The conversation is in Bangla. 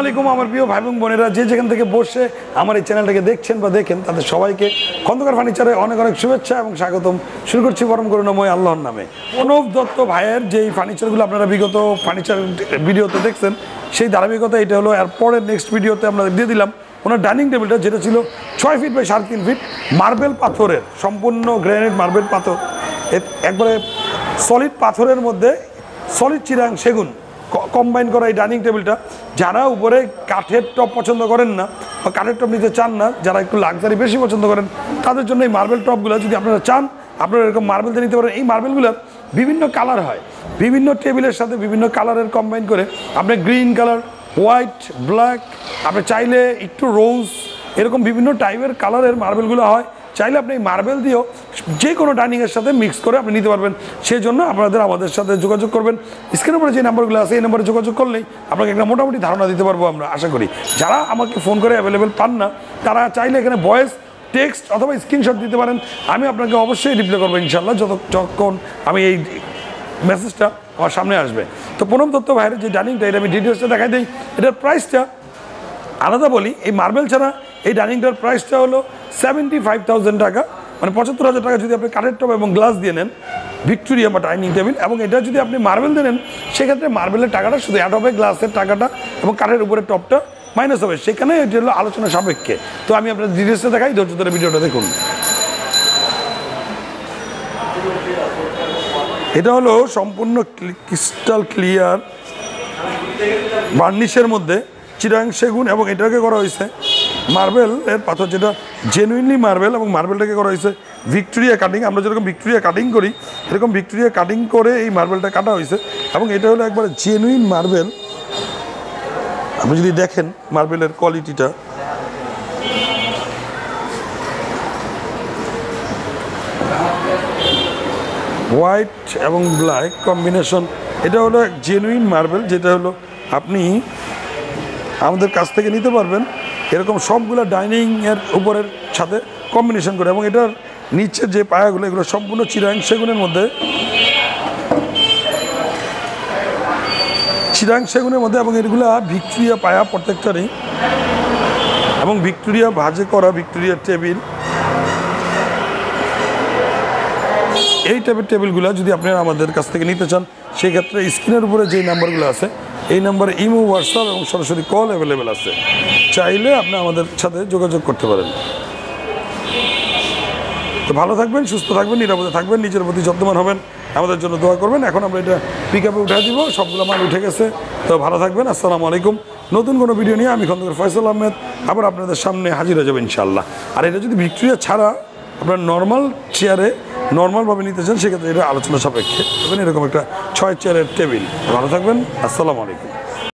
আলাইকুম আমার প্রিয় ভাই বোনেরা। যে যেখান থেকে বসে আমার এই চ্যানেলটাকে দেখছেন বা দেখেন, তাদের সবাইকে খন্দকার ফার্নিচারে অনেক অনেক শুভেচ্ছা এবং স্বাগতম। শুরু করছি পরম করুণাময় আল্লাহর নামে। প্রণব দত্ত ভাইয়ের যেই ফার্নিচারগুলো আপনারা বিগত ফার্নিচার ভিডিওতে দেখছেন, সেই ধারাবাহিকতা এটা হলো, এর পরের নেক্সট ভিডিওতে আমরা দিয়ে দিলাম। ওনার ডাইনিং টেবিলটা, যেটা ছিল ছয় ফিট বাই সাড়ে তিন ফিট মার্বেল পাথরের, সম্পূর্ণ গ্রানাইট মার্বেল পাথর। একবারে সলিড পাথরের মধ্যে সলিড চিরাং সেগুন। কম্বাইন করা এই ডাইনিং টেবিলটা। যারা উপরে কাঠের টপ পছন্দ করেন না বা কাঠের টপ নিতে চান না, যারা একটু লাক্সারি বেশি পছন্দ করেন, তাদের জন্য এই মার্বেল টপগুলো যদি আপনারা চান, আপনারা এরকম মার্বেলতে নিতে পারেন। এই মার্বেলগুলোর বিভিন্ন কালার হয়। বিভিন্ন টেবিলের সাথে বিভিন্ন কালারের কম্বাইন করে আপনি গ্রিন কালার, হোয়াইট, ব্ল্যাক, আপনি চাইলে একটু রোজ, এরকম বিভিন্ন টাইপের কালারের মার্বেলগুলো হয়। চাইলে আপনি এই মার্বেল দিয়েও যে কোনো ডাইনিংয়ের সাথে মিক্স করে আপনি নিতে পারবেন। সেই জন্য আপনাদের আমাদের সাথে যোগাযোগ করবেন। স্ক্রিনের উপরে যে নাম্বারগুলো আছে, এই নাম্বারে যোগাযোগ করলেই আপনাকে একটা মোটামুটি ধারণা দিতে পারব আমরা, আশা করি। যারা আমাকে ফোন করে অ্যাভেলেবেল পান না, তারা চাইলে এখানে ভয়েস টেক্সট অথবা স্ক্রিনশট দিতে পারেন। আমি আপনাকে অবশ্যই রিপ্লাই করব ইনশাল্লাহ যত, যতক্ষণ আমি এই মেসেজটা আমার সামনে আসবে। তো প্রণব দত্ত ভাইয়ের যে ডাইনিংটা এটা আমি ডিটেলসটা দেখাই দিই। এটার প্রাইসটা আলাদা বলি, এই মার্বেল ছাড়া এই ডাইনিংটার প্রাইসটা হলো সেভেন্টি ফাইভ টাকা। মানে পঁচাত্তর হাজার টাকা যদি আপনি কাঠের টপ এবং গ্লাস দিয়ে নেন, ভিক্টোরিয়া বা ডাইনিং টেবিল, এবং এটা যদি আপনি মার্বেল দিয়ে নেন, সেক্ষেত্রে মার্বেলের টাকাটা শুধু অ্যাড হবে গ্লাসের টাকাটা এবং কাঠের উপরে টপটা মাইনাস হবে। সেখানে এটি হলো আলোচনা সাপেক্ষে। তো আমি আপনার ডিটেলসটা দেখাই, ধৈর্য ধরে ভিডিওটা দেখুন। এটা হলো সম্পূর্ণ ক্রিস্টাল ক্লিয়ার বার্নিশের মধ্যে চিরাং সেগুন এবং এটাকে করা হয়েছে। মার্বেল এর পাথর যেটা জেনুইনলি মার্বেল এবং মার্বেলটাকে করা হয়েছে ভিক্টোরিয়া কাটিং আমরা যেরকম ভিক্টোরিয়া কাটিং করি এরকম ভিক্টোরিয়া কাটিং করে এই মার্বেলটা কাটা হয়েছে এবং এটা হলো একবার জেনুইন মার্বেল আপনি যদি দেখেন মার্বেলের কোয়ালিটিটা হোয়াইট এবং ব্ল্যাক কম্বিনেশন এটা হলো জেনুইন মার্বেল যেটা হলো আপনি আমাদের কাছ থেকে নিতে পারবেন। এরকম সবগুলো ডাইনিং এর উপরের সাথে কম্বিনেশন করে এবং এটার নিচের যে পায়াগুলো, এগুলো সম্পূর্ণ চিরাং সেগুনের মধ্যে চিরাং সেগুনের মধ্যে এবং এগুলা ভিক্টোরিয়া পায়া প্রত্যেকটারই এবং ভিক্টোরিয়া ভাজে করা ভিক্টোরিয়া টেবিল। এই টাইপের টেবিলগুলো যদি আপনারা আমাদের কাছ থেকে নিতে চান, সেক্ষেত্রে স্ক্রিনের উপরে যেই নাম্বারগুলো আছে এই নাম্বারে ইমো, হোয়াটসঅ্যাপ এবং সরাসরি কল অ্যাভেলেবেল আছে। চাইলে আপনি আমাদের সাথে যোগাযোগ করতে পারেন। তো ভালো থাকবেন, সুস্থ থাকবেন, নিরাপদে থাকবেন, নিজের প্রতি যত্নবান হবেন। আমাদের জন্য দোয়া করবেন। এখন আমরা এটা পিক আপে উঠে দিব। সবগুলো মাল উঠে গেছে। তো ভালো থাকবেন। আসসালামু আলাইকুম। নতুন কোনো ভিডিও নিয়ে আমি খন্দকার ফয়সাল আহমেদ। আবার আপনাদের সামনে হাজির হয়ে যাবেন ইনশাল্লাহ আর এটা যদি ভিক্টোরিয়া ছাড়া আপনার নর্মাল চেয়ারে নর্মালভাবে নিতে চান, সেক্ষেত্রে এটা আলোচনা সাপেক্ষে। এরকম একটা ছয় চেয়ারের টেবিল। ভালো থাকবেন, আসসালামু আলাইকুম।